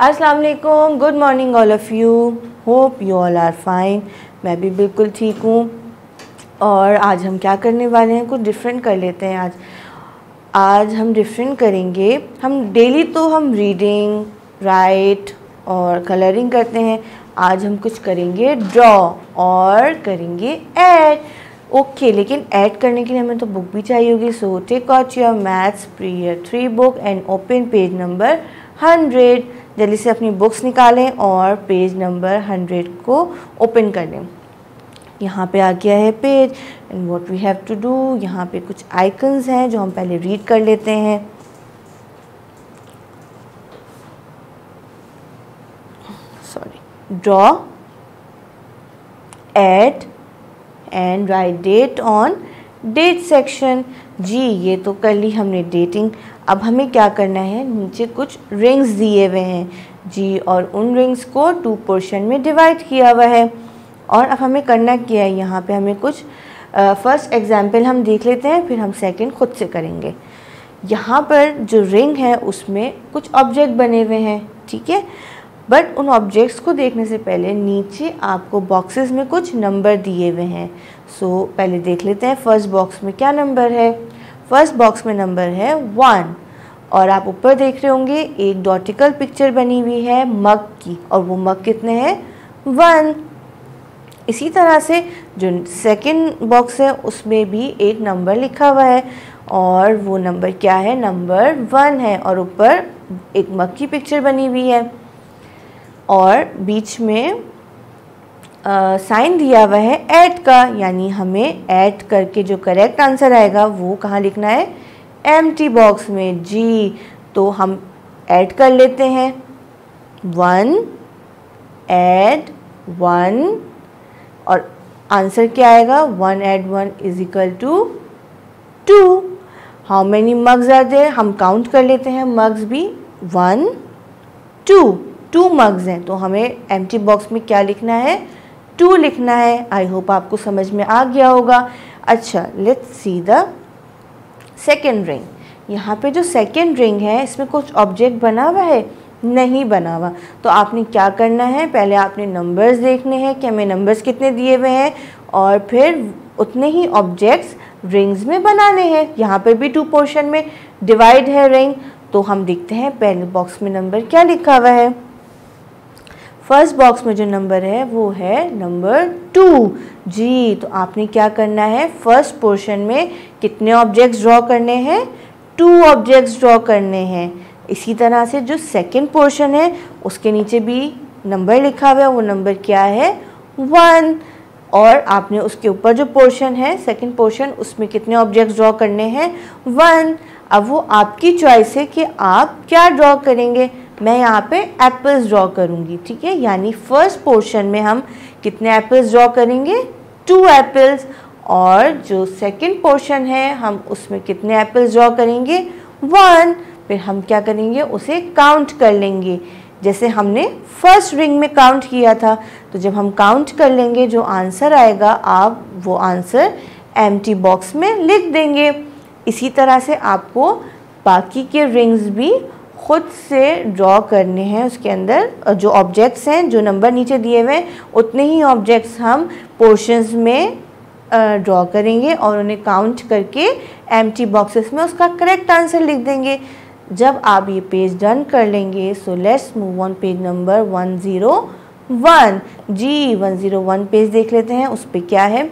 अस्सलाम वालेकुम good morning all of you. Hope you all are fine. मैं भी बिल्कुल ठीक हूँ। और आज हम क्या करने वाले हैं? कुछ डिफरेंट कर लेते हैं आज। आज हम डिफरेंट करेंगे। हम डेली तो हम रीडिंग राइट और कलरिंग करते हैं। आज हम कुछ करेंगे ड्रॉ और करेंगे ऐड ओके okay, लेकिन ऐड करने के लिए हमें तो बुक भी चाहिए होगी। So take out your maths prior three book and open page number hundred जल्दी से अपनी बुक्स निकालें और पेज नंबर हंड्रेड को ओपन कर लें। यहाँ पे आ गया है page and what we have to do यहाँ पे कुछ आइकन्स हैं जो हम पहले रीड कर लेते हैं। Sorry draw add and write date on date section. जी ये तो कर ली हमने डेटिंग। अब हमें क्या करना है? नीचे कुछ रिंग्स दिए हुए हैं। जी और उन रिंग्स को टू पोर्शन में डिवाइड किया हुआ है। और अब हमें करना क्या है? यहाँ पे हमें कुछ फ़र्स्ट uh, एग्ज़ाम्पल हम देख लेते हैं फिर हम सेकंड खुद से करेंगे। यहाँ पर जो रिंग है उसमें कुछ ऑब्जेक्ट बने हुए हैं ठीक है? बट उन ऑब्जेक्ट्स को देखने से पहले नीचे आपको बॉक्सेस में कुछ नंबर दिए हुए हैं। सो so, पहले देख लेते हैं फ़र्स्ट बॉक्स में क्या नंबर है? फ़र्स्ट बॉक्स में नंबर है वन और आप ऊपर देख रहे होंगे एक डॉटिकल पिक्चर बनी हुई है मग की। और वो मग कितने हैं? वन इसी तरह से जो सेकंड बॉक्स है उसमें भी एक नंबर लिखा हुआ है। और वो नंबर क्या है? नंबर वन है। और ऊपर एक मग की पिक्चर बनी हुई है। और बीच में साइन दिया हुआ है ऐड का, यानी हमें ऐड करके जो करेक्ट आंसर आएगा, वो कहाँ लिखना है? एमटी बॉक्स में। जी तो हम ऐड कर लेते हैं। वन ऐड वन और आंसर क्या आएगा? One add one is equal to two how many mugs are there हम काउंट कर लेते हैं। मग्स भी वन टू टू मग्स हैं। तो हमें एम बॉक्स में क्या लिखना है? टू लिखना है। आई होप आपको समझ में आ गया होगा। अच्छा let's see the second ring यहाँ पे जो सेकेंड रिंग है, इसमें कुछ ऑब्जेक्ट बना हुआ है? नहीं बना हुआ। तो आपने क्या करना है? पहले आपने नंबर्स देखने हैं कि हमें नंबर्स कितने दिए हुए हैं और फिर उतने ही ऑब्जेक्ट्स रिंग्स में बनाने हैं। यहाँ पर भी टू पोर्शन में डिवाइड है रिंग तो हम देखते हैं, पहले बॉक्स में नंबर क्या लिखा हुआ है? फ़र्स्ट बॉक्स में जो नंबर है, वो है नंबर टू। जी तो आपने क्या करना है? फ़र्स्ट पोर्शन में कितने ऑब्जेक्ट्स ड्रॉ करने हैं? टू ऑब्जेक्ट्स ड्रॉ करने हैं। इसी तरह से जो सेकंड पोर्शन है, उसके नीचे भी नंबर लिखा हुआ है, वो नंबर क्या है? वन। और आपने उसके ऊपर जो पोर्शन है, सेकंड पोर्शन, उसमें कितने ऑब्जेक्ट्स ड्रॉ करने हैं? वन। अब वो आपकी चॉइस है कि आप क्या ड्रॉ करेंगे। मैं यहाँ पे एप्पल्स ड्रॉ करूँगी, ठीक है? यानी फ़र्स्ट पोर्शन में हम कितने एप्पल्स ड्रॉ करेंगे? टू एप्पल्स और जो सेकंड पोर्शन है, हम उसमें कितने एप्पल्स ड्रॉ करेंगे? वन फिर हम क्या करेंगे? उसे काउंट कर लेंगे। जैसे हमने फ़र्स्ट रिंग में काउंट किया था तो जब हम काउंट कर लेंगे, जो आंसर आएगा, आप वो आंसर एम बॉक्स में लिख देंगे। इसी तरह से आपको बाकी के रिंग्स भी खुद से ड्रॉ करने हैं उसके अंदर जो ऑब्जेक्ट्स हैं, जो नंबर नीचे दिए हुए हैं, उतने ही ऑब्जेक्ट्स हम पोर्शंस में ड्रॉ करेंगे और उन्हें काउंट करके एम्प्टी बॉक्सेस में उसका करेक्ट आंसर लिख देंगे। जब आप ये पेज डन कर लेंगे so let's move on page number one zero one ji one zero one page देख लेते हैं, उस पर क्या है?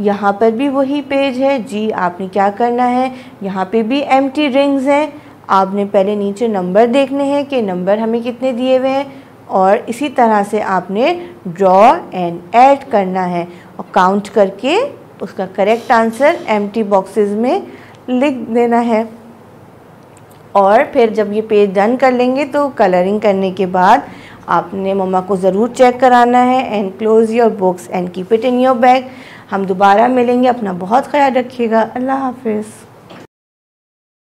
यहाँ पर भी वही पेज है। जी आपने क्या करना है? यहाँ पे भी एम रिंग्स हैं। आपने पहले नीचे नंबर देखने हैं कि नंबर हमें कितने दिए हुए हैं और इसी तरह से आपने ड्रॉ एंड ऐड करना है। और काउंट करके उसका करेक्ट आंसर एम्प्टी बॉक्सेस में लिख देना है। और फिर जब ये पेज डन कर लेंगे तो कलरिंग करने के बाद आपने मम्मा को ज़रूर चेक कराना है and close your books and keep it in your bag हम दोबारा मिलेंगे। अपना बहुत ख्याल रखिएगा। अल्लाह हाफिज़।